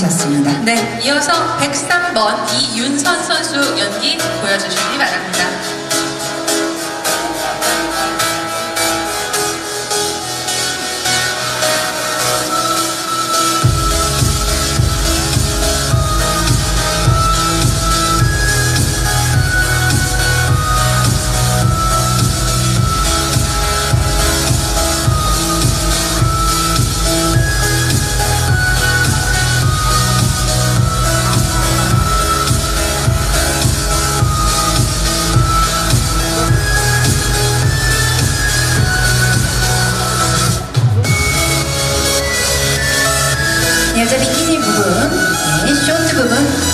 나오셨습니다. 네, 이어서 103번 이윤선 선수 연기 보여주시기 바랍니다.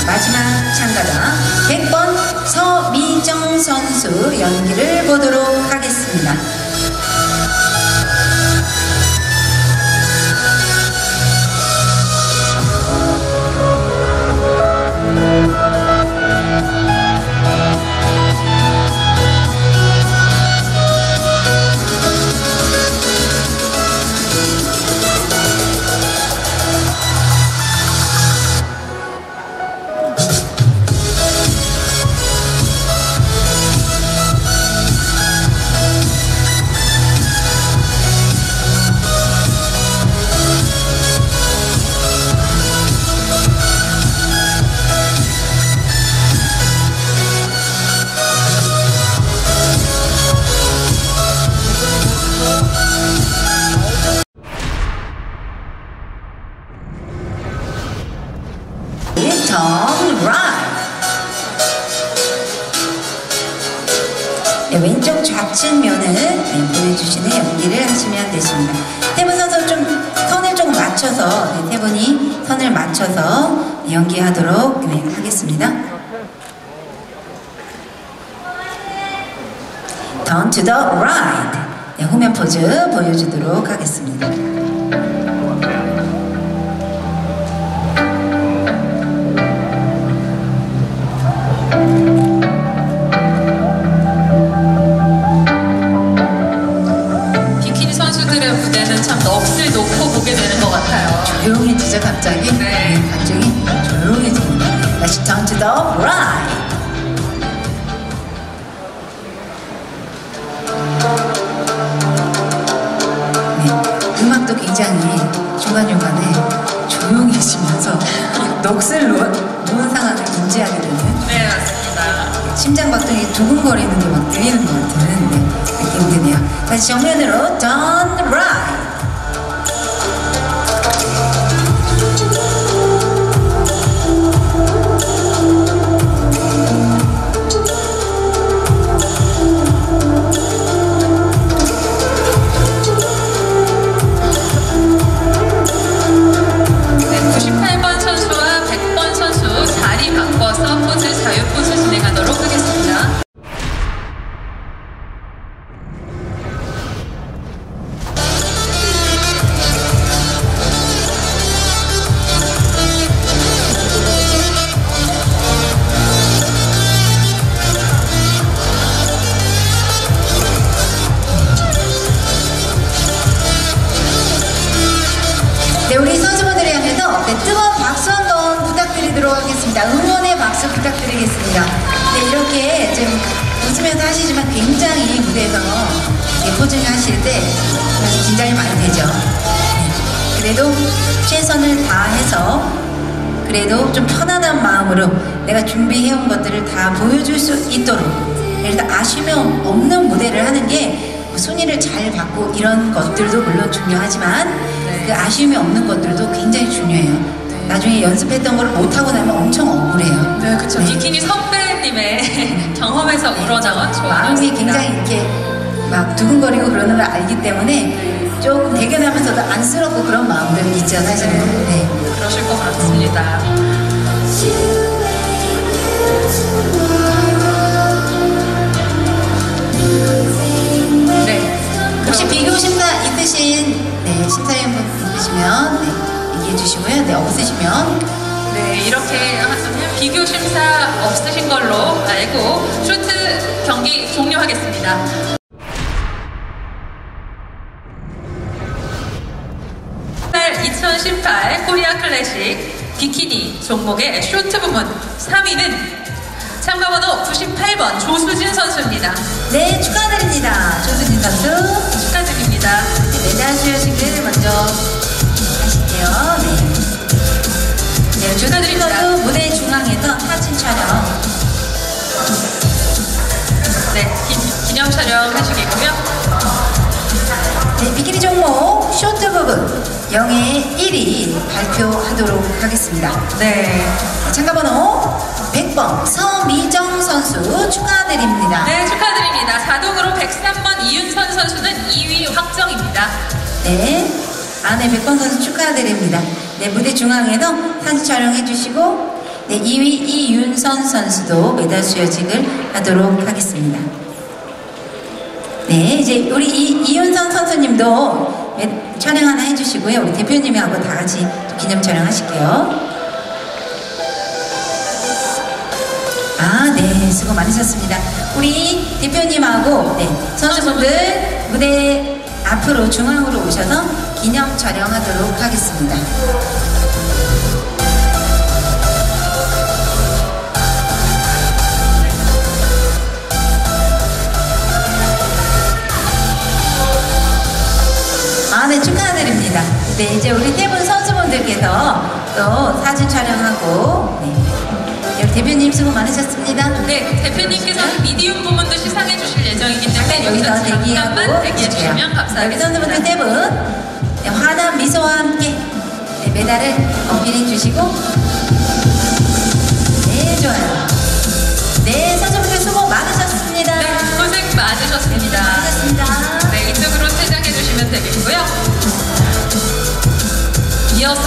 마지막 참가자 100번 서미정 선수 연기를 보도록 왼쪽 좌측 면을 네, 보여주시는 연기를 하시면 되십니다. 태분 선수 좀 선을 조금 맞춰서 네, 태분이 선을 맞춰서 네, 연기하도록 네, 하겠습니다. Turn to the right. 네, 후면 포즈 보여주도록 하겠습니다. 참 넋을 놓고 보게 되는 것 같아요. 조용해지죠 갑자기? 네. 네, 갑자기 조용해집니다. 다시 turn to the right. 네, 음악도 굉장히 중간중간에 조용해지면서 넋을 놓, 놓은 상황을 인지하게 되는 네, 맞습니다. 심장박동이 두근거리는 게 막 들리는 것 같은 네, 느낌이 드네요. 다시 정면으로 turn 긴장이 많이 되죠. 네, 그래도 최선을 다해서 그래도 좀 편안한 마음으로 내가 준비해온 것들을 다 보여줄 수 있도록 일단 아쉬움이 없는 무대를 하는 게 순위를 잘 받고 이런 것들도 물론 중요하지만 그 아쉬움이 없는 것들도 굉장히 중요해요. 나중에 연습했던 걸 못하고 나면 엄청 억울해요. 네, 그쵸. 비키니 선배님의 경험에서 우러나온 좋은 마음이. 굉장히 이렇게 막 두근거리고 그러는 걸 알기 때문에 조금 대견하면서도 안쓰럽고 그런 마음들 있죠, 사실은. 네. 그러실 것 같습니다. 네. 혹시 비교 심사 있으신 네, 심사위원분 있으시면 네, 얘기해 주시고요. 네, 없으시면 네, 이렇게 하면 비교 심사 없으신 걸로 알고 쇼트 경기 종료하겠습니다. 2018 코리아 클래식 비키니 종목의 쇼트 부문 3위는 참가번호 98번 조수진 선수입니다. 네, 축하드립니다. 조수진 선수. 축하드립니다. 네, 메달 수여식을 먼저 하실게요. 네. 네, 조수진. 선수 무대 중앙에서 사진 촬영. 네, 기, 기념 촬영 하시겠고요. 네, 비키니 종목 쇼트 부분 영예 1위 발표하도록 하겠습니다. 네. 참가번호 100번 서미정 선수 축하드립니다. 네, 축하드립니다. 자동으로 103번 이윤선 선수는 2위 확정입니다. 네. 아내 100번 선수 축하드립니다. 네, 무대 중앙에서 사진 촬영해 주시고, 네, 2위 이윤선 선수도 메달 수여식을 하도록 하겠습니다. 네, 이제 우리 이, 이윤선 선수님도 메- 촬영 하나 해주시고요. 우리 대표님하고 다 같이 또 기념 촬영 하실게요. 아, 네, 수고 많으셨습니다. 우리 대표님하고 네, 선수분들 무대 앞으로 중앙으로 오셔서 기념 촬영하도록 하겠습니다. 네, 이제 우리 세분 선수분들께서 또 사진 촬영하고, 네. 여기 대표님 수고 많으셨습니다. 네, 대표님께서는 미디움 부문도 시상해 주실 예정이기 때문에 네, 여기서 대기하고 대기해. 주시면 여기 감사하겠습니다. 선수분들 세 분, 네, 환한 미소와 함께 네, 메달을 어필해 주시고, 네, 좋아요. 네, 선수분들 수고 많으셨습니다. 네, 고생 많으셨습니다. 많으셨습니다. 네, 이쪽으로 퇴장해 주시면 되겠고요. 이어서